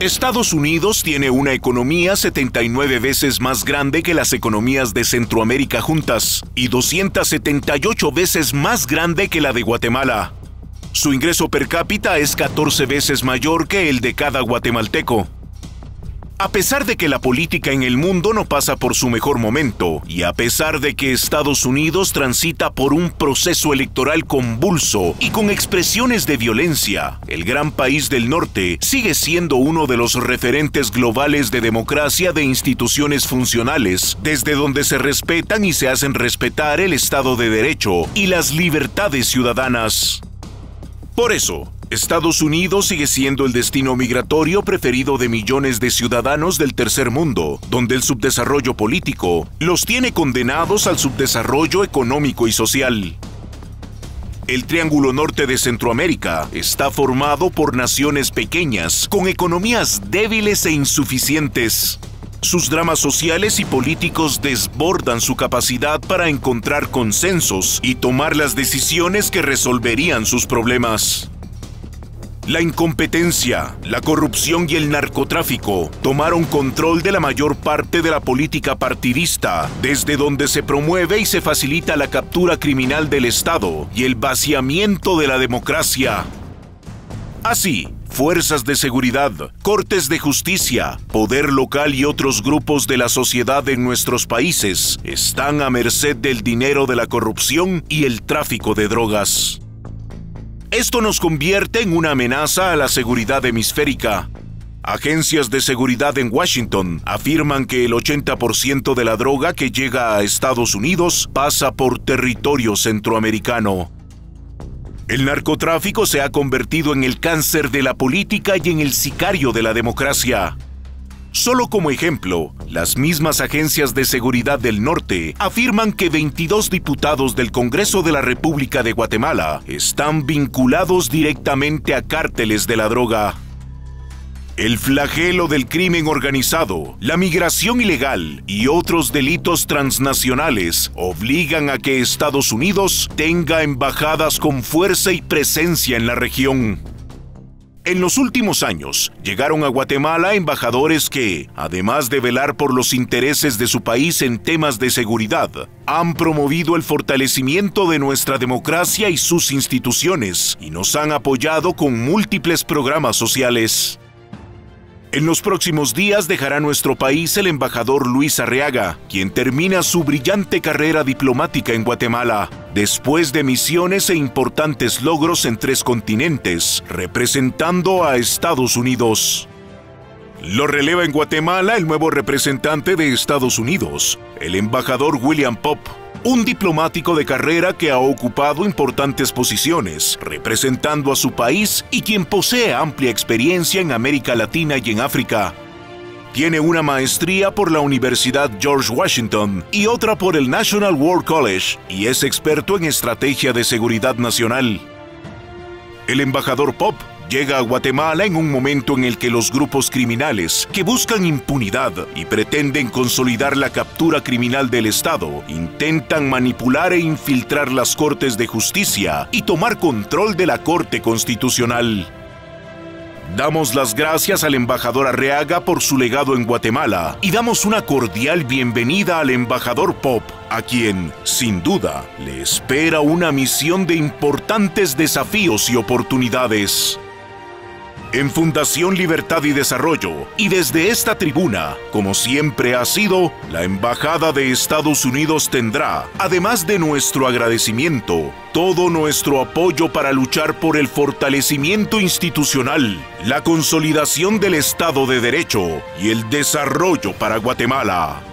Estados Unidos tiene una economía 79 veces más grande que las economías de Centroamérica juntas y 278 veces más grande que la de Guatemala. Su ingreso per cápita es 14 veces mayor que el de cada guatemalteco. A pesar de que la política en el mundo no pasa por su mejor momento, y a pesar de que Estados Unidos transita por un proceso electoral convulso y con expresiones de violencia, el gran país del norte sigue siendo uno de los referentes globales de democracia de instituciones funcionales, desde donde se respetan y se hacen respetar el Estado de Derecho y las libertades ciudadanas. Por eso, Estados Unidos sigue siendo el destino migratorio preferido de millones de ciudadanos del tercer mundo, donde el subdesarrollo político los tiene condenados al subdesarrollo económico y social. El Triángulo Norte de Centroamérica está formado por naciones pequeñas, con economías débiles e insuficientes. Sus dramas sociales y políticos desbordan su capacidad para encontrar consensos y tomar las decisiones que resolverían sus problemas. La incompetencia, la corrupción y el narcotráfico tomaron control de la mayor parte de la política partidista, desde donde se promueve y se facilita la captura criminal del Estado y el vaciamiento de la democracia. Así, fuerzas de seguridad, cortes de justicia, poder local y otros grupos de la sociedad en nuestros países están a merced del dinero de la corrupción y el tráfico de drogas. Esto nos convierte en una amenaza a la seguridad hemisférica. Agencias de seguridad en Washington afirman que el 80% de la droga que llega a Estados Unidos pasa por territorio centroamericano. El narcotráfico se ha convertido en el cáncer de la política y en el sicario de la democracia. Solo como ejemplo, las mismas agencias de seguridad del norte afirman que 22 diputados del Congreso de la República de Guatemala están vinculados directamente a cárteles de la droga. El flagelo del crimen organizado, la migración ilegal y otros delitos transnacionales obligan a que Estados Unidos tenga embajadas con fuerza y presencia en la región. En los últimos años, llegaron a Guatemala embajadores que, además de velar por los intereses de su país en temas de seguridad, han promovido el fortalecimiento de nuestra democracia y sus instituciones y nos han apoyado con múltiples programas sociales. En los próximos días dejará nuestro país el embajador Luis Arriaga, quien termina su brillante carrera diplomática en Guatemala, después de misiones e importantes logros en tres continentes, representando a Estados Unidos. Lo releva en Guatemala el nuevo representante de Estados Unidos, el embajador William Pop, un diplomático de carrera que ha ocupado importantes posiciones, representando a su país y quien posee amplia experiencia en América Latina y en África. Tiene una maestría por la Universidad George Washington y otra por el National War College y es experto en estrategia de seguridad nacional. El embajador Pop llega a Guatemala en un momento en el que los grupos criminales que buscan impunidad y pretenden consolidar la captura criminal del Estado intentan manipular e infiltrar las cortes de justicia y tomar control de la Corte Constitucional. Damos las gracias al embajador Arreaga por su legado en Guatemala y damos una cordial bienvenida al embajador Pop, a quien, sin duda, le espera una misión de importantes desafíos y oportunidades en Fundación Libertad y Desarrollo y desde esta tribuna, como siempre ha sido, la Embajada de Estados Unidos tendrá, además de nuestro agradecimiento, todo nuestro apoyo para luchar por el fortalecimiento institucional, la consolidación del Estado de Derecho y el desarrollo para Guatemala.